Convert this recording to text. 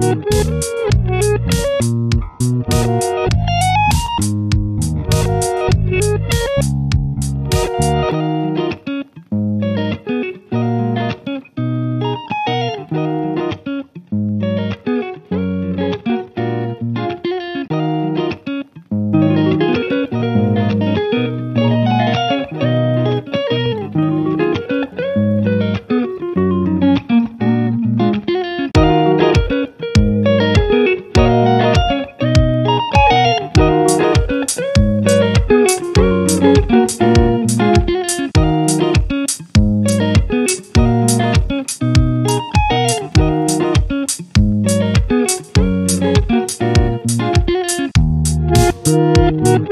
Thank you. Thank